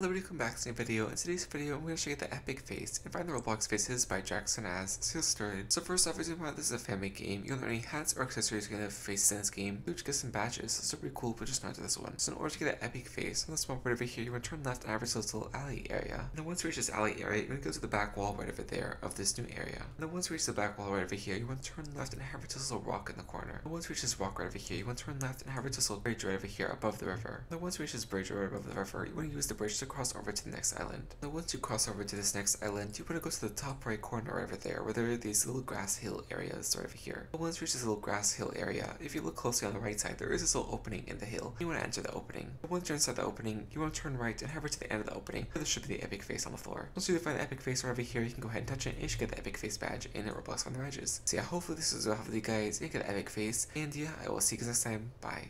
Hello, welcome back to a new video. In today's video, I'm going to show you the epic face and find the Roblox faces by Draxonaz so started. So first off, as you know, this is a family game. You don't have any hats or accessories going to have faces in this game. You get some badges. So pretty cool, but just not to this one. So in order to get that epic face, on the small board over here, you want to turn left and have this little alley area. And then once you reach this alley area, you're going to go to the back wall right over there of this new area. And then once you reach the back wall right over here, you want to turn left and have this little rock in the corner. And once you reach this rock right over here, you want to turn left and have this little bridge right over here above the river. And then once you reach this bridge right above the river, you want to use the bridge to cross over to the next island. Now once you cross over to this next island, you want to go to the top right corner over there where there are these little grass hill areas right over here. But once you reach this little grass hill area, if you look closely on the right side, there is this little opening in the hill. You want to enter the opening. But once you're inside the opening, you want to turn right and head over to the end of the opening where there should be the epic face on the floor. Once you find the epic face right over here, you can go ahead and touch it and you should get the epic face badge in the Roblox on the badges. So yeah, hopefully this was helpful you guys. You get the epic face. And yeah, I will see you guys next time. Bye.